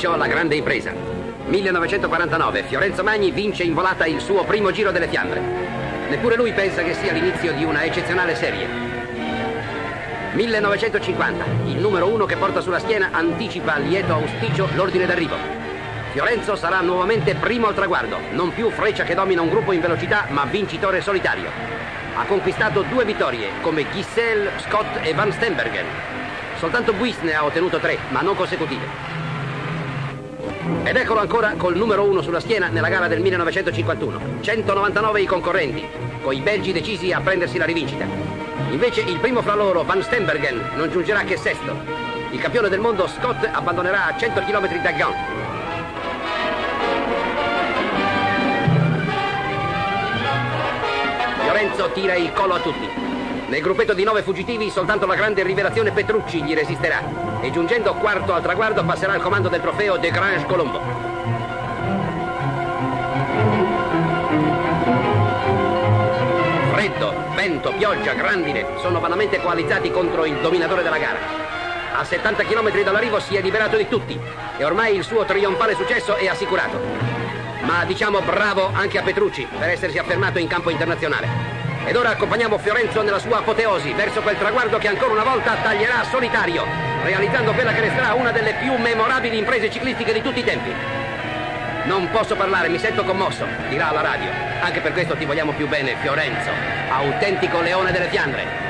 Cominciò la grande impresa. 1949, Fiorenzo Magni vince in volata il suo primo giro delle Fiandre. Neppure lui pensa che sia l'inizio di una eccezionale serie. 1950, il numero uno che porta sulla schiena anticipa al lieto auspicio l'ordine d'arrivo. Fiorenzo sarà nuovamente primo al traguardo, non più freccia che domina un gruppo in velocità, ma vincitore solitario. Ha conquistato due vittorie, come Giselle, Scott e Van Stenbergen. Soltanto Buis ne ha ottenuto tre, ma non consecutive. Ed eccolo ancora col numero uno sulla schiena nella gara del 1951. 199 i concorrenti, con i belgi decisi a prendersi la rivincita. Invece il primo fra loro, Van Stenbergen, non giungerà che sesto. Il campione del mondo Scott abbandonerà a 100 km da Gand. Fiorenzo tira il collo a tutti. Nel gruppetto di nove fuggitivi soltanto la grande rivelazione Petrucci gli resisterà e giungendo quarto al traguardo passerà al comando del trofeo De Grange Colombo. Freddo, vento, pioggia, grandine sono vanamente coalizzati contro il dominatore della gara. A 70 km dall'arrivo si è liberato di tutti e ormai il suo trionfale successo è assicurato. Ma diciamo bravo anche a Petrucci per essersi affermato in campo internazionale. Ed ora accompagniamo Fiorenzo nella sua apoteosi verso quel traguardo che ancora una volta taglierà solitario, realizzando quella che resterà una delle più memorabili imprese ciclistiche di tutti i tempi. Non posso parlare, mi sento commosso, dirà alla radio. Anche per questo ti vogliamo più bene, Fiorenzo, autentico leone delle Fiandre.